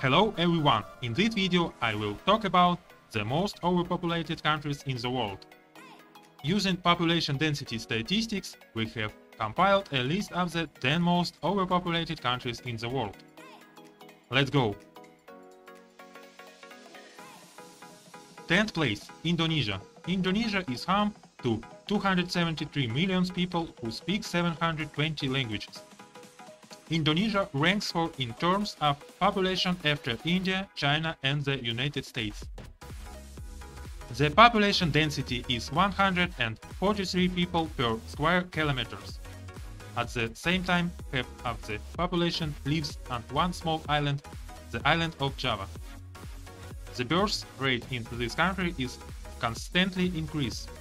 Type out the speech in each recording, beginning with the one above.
Hello everyone! In this video I will talk about the most overpopulated countries in the world. Using population density statistics, we have compiled a list of the 10 most overpopulated countries in the world. Let's go! 10th place, Indonesia. Indonesia is home to 273 million people who speak 720 languages. Indonesia ranks for in terms of population after India, China and the United States. The population density is 143 people per square kilometers. At the same time, half of the population lives on one small island, the island of Java. The birth rate in this country is constantly increasing.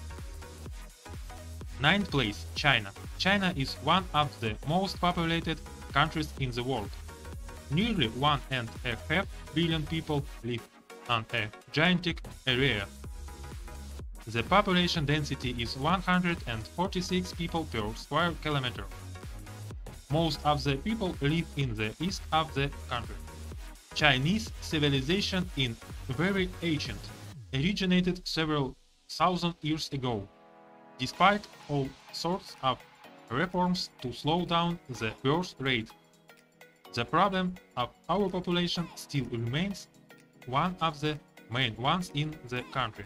Ninth place, China. China is one of the most populated countries in the world. Nearly one and a half billion people live on a gigantic area. The population density is 146 people per square kilometer. Most of the people live in the east of the country. Chinese civilization in very ancient, originated several thousand years ago. Despite all sorts of reforms to slow down the birth rate. The problem of our population still remains one of the main ones in the country.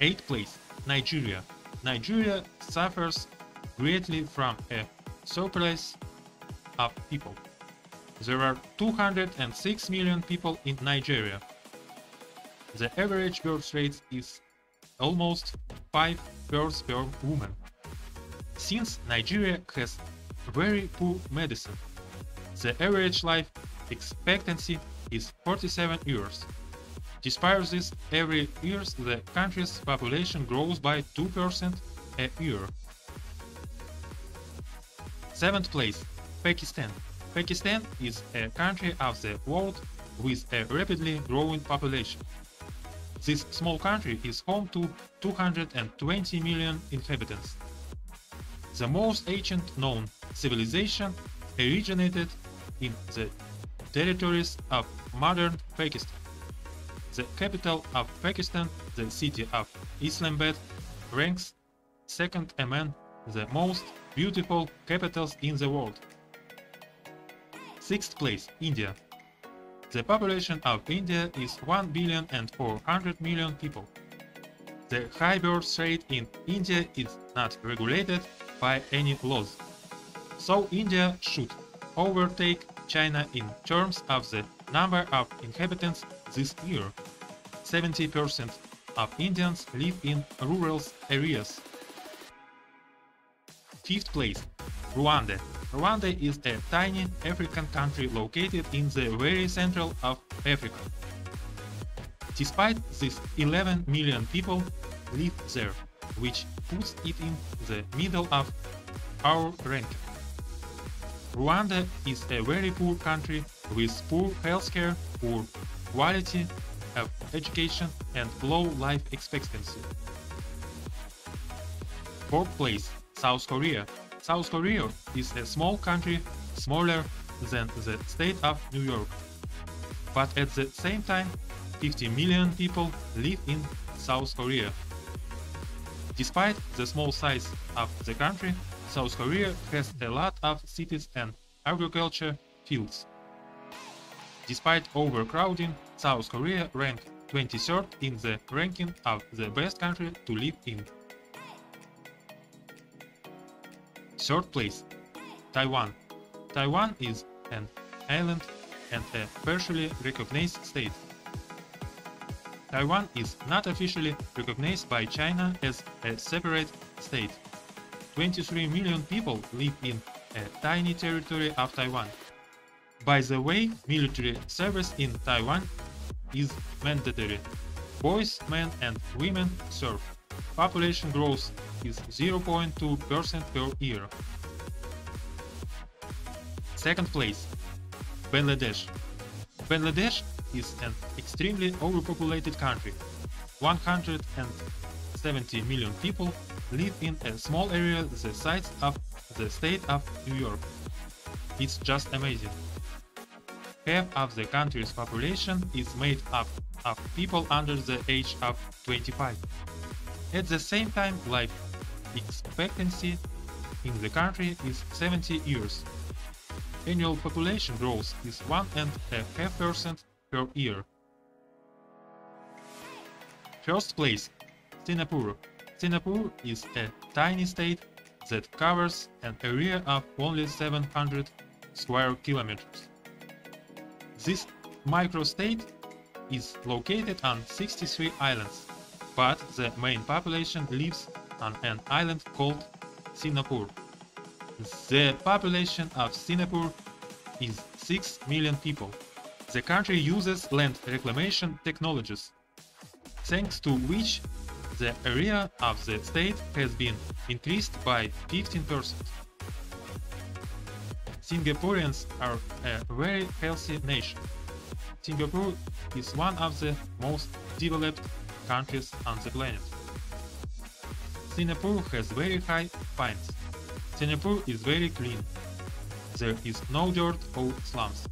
8th place Nigeria. Nigeria suffers greatly from a surplus of people. There are 206 million people in Nigeria. The average birth rate is almost 5 births per woman. Since Nigeria has very poor medicine, the average life expectancy is 47 years. Despite this, every year the country's population grows by 2% a year. 7th place Pakistan. Pakistan is a country of the world with a rapidly growing population. This small country is home to 220 million inhabitants. The most ancient known civilization originated in the territories of modern Pakistan. The capital of Pakistan, the city of Islamabad, ranks second among the most beautiful capitals in the world. Sixth place, India. The population of India is 1 billion and 400 million people. The high birth rate in India is not regulated by any laws. So India should overtake China in terms of the number of inhabitants this year. 70% of Indians live in rural areas. Fifth place, Rwanda. Rwanda is a tiny African country located in the very central of Africa. Despite this 11 million people live there, which puts it in the middle of our ranking. Rwanda is a very poor country with poor healthcare, poor quality of education and low life expectancy. Fourth place, South Korea. South Korea is a small country, smaller than the state of New York. But at the same time, 50 million people live in South Korea. Despite the small size of the country, South Korea has a lot of cities and agriculture fields. Despite overcrowding, South Korea ranked 23rd in the ranking of the best country to live in. Third place, Taiwan. Taiwan is an island and a partially recognized state. Taiwan is not officially recognized by China as a separate state. 23 million people live in a tiny territory of Taiwan. By the way, military service in Taiwan is mandatory. Boys, men and women serve. Population growth is 0.2% per year. Second place, Bangladesh. Bangladesh is an extremely overpopulated country. 170 million people live in a small area the size of the state of New York. It's just amazing. half of the country's population is made up of people under the age of 25. At the same time, life expectancy in the country is 70 years. Annual population growth is 1.5% per year. First place, Singapore. Singapore is a tiny state that covers an area of only 700 square kilometers. This microstate is located on 63 islands, but the main population lives on an island called Singapore. The population of Singapore is 6 million people. The country uses land reclamation technologies, thanks to which the area of the state has been increased by 15%. Singaporeans are a very healthy nation. Singapore is one of the most developed countries on the planet. Singapore has very high fines. Singapore is very clean. There is no dirt or slums.